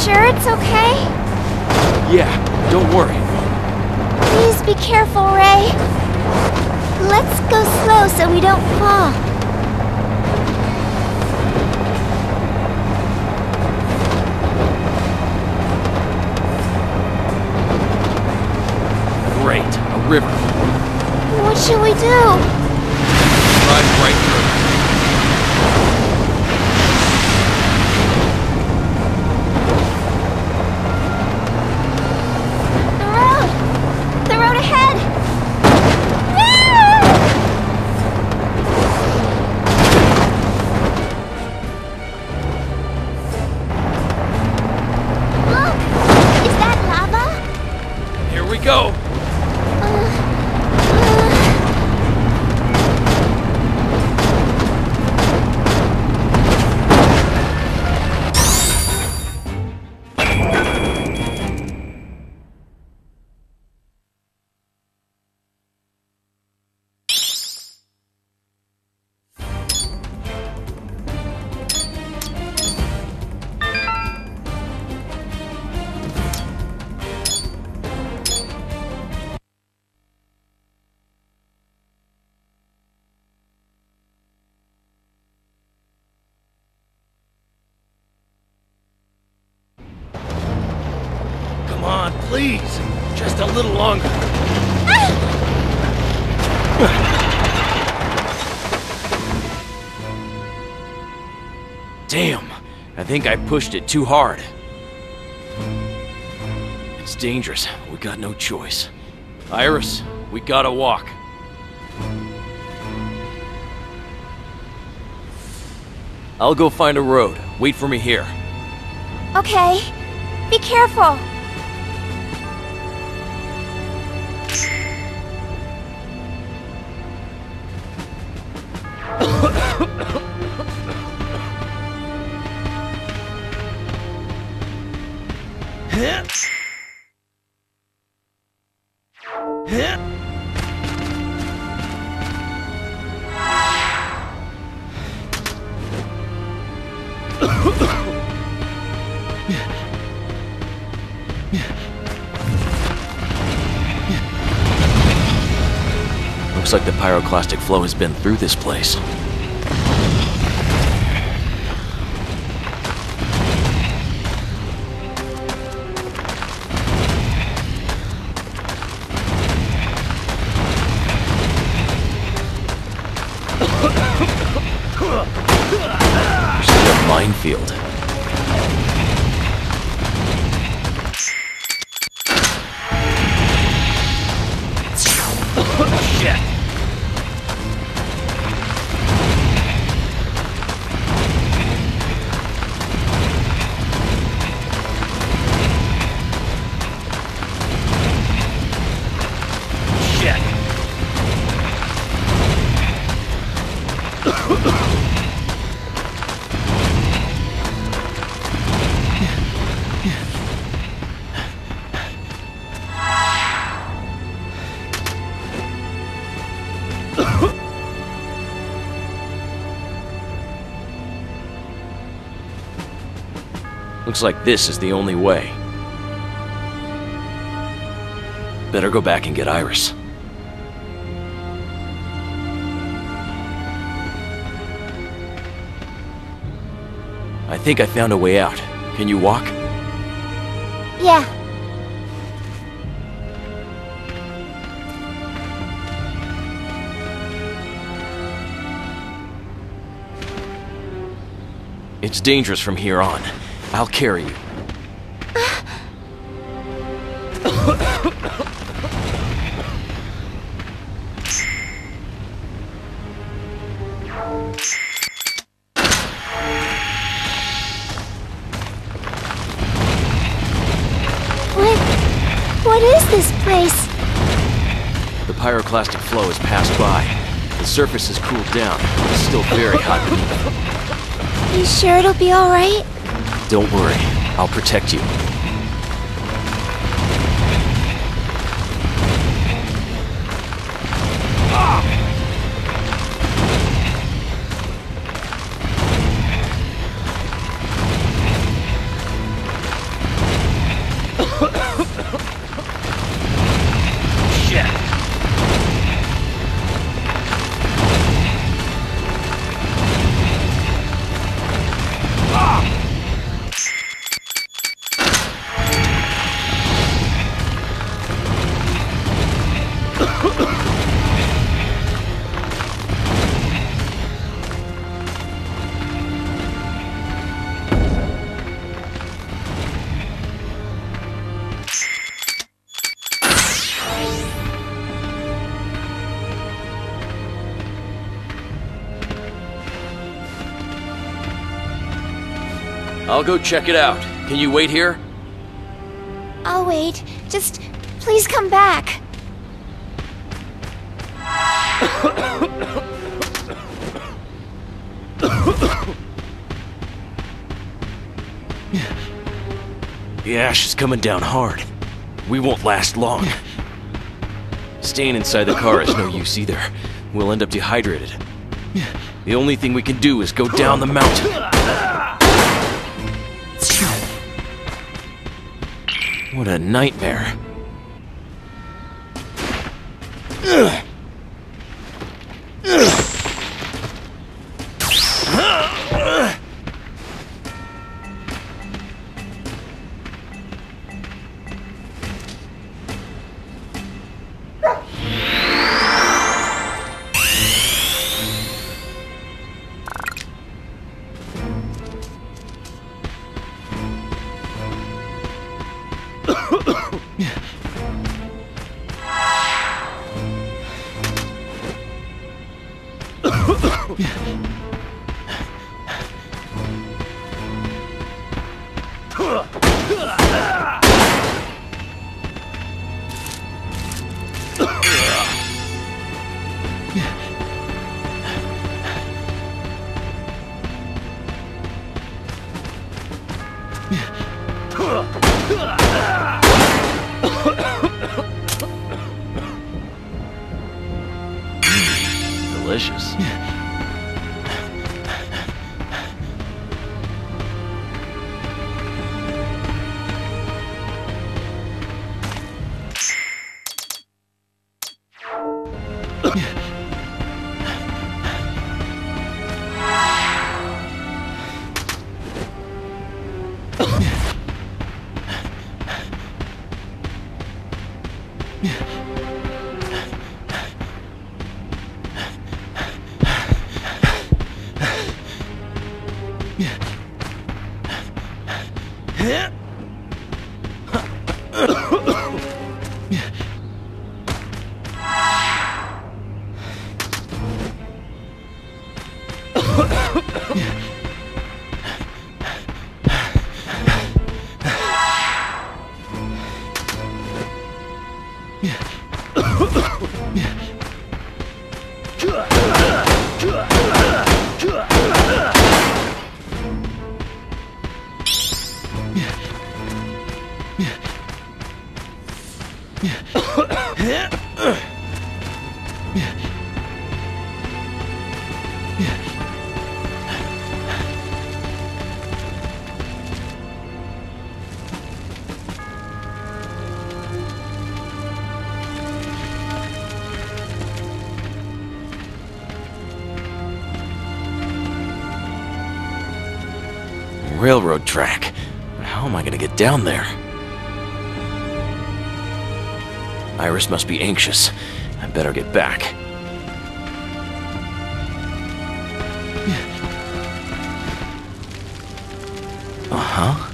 sure it's okay? Yeah, don't worry. Please be careful, Ray. Let's go slow so we don't fall. Great, a river. What should we do? 嗯。Come on, please. Just a little longer. Damn, I think I pushed it too hard. It's dangerous. We got no choice. Iris, we gotta walk. I'll go find a road. Wait for me here. Okay. Be careful. Looks like the pyroclastic flow has been through this place. Shit! Shit! Looks like this is the only way. Better go back and get Iris. I think I found a way out. Can you walk? Yeah. It's dangerous from here on. I'll carry you. What? What is this place? The pyroclastic flow has passed by. The surface has cooled down, but it's still very hot. You sure it'll be alright? Don't worry, I'll protect you. Ah! I'll go check it out. Can you wait here? I'll wait. Just please come back. The ash is coming down hard. We won't last long. Staying inside the car is no use either. We'll end up dehydrated. The only thing we can do is go down the mountain. What a nightmare. Delicious. 你 Railroad track. How am I gonna get down there? Iris must be anxious. I better get back. Uh huh.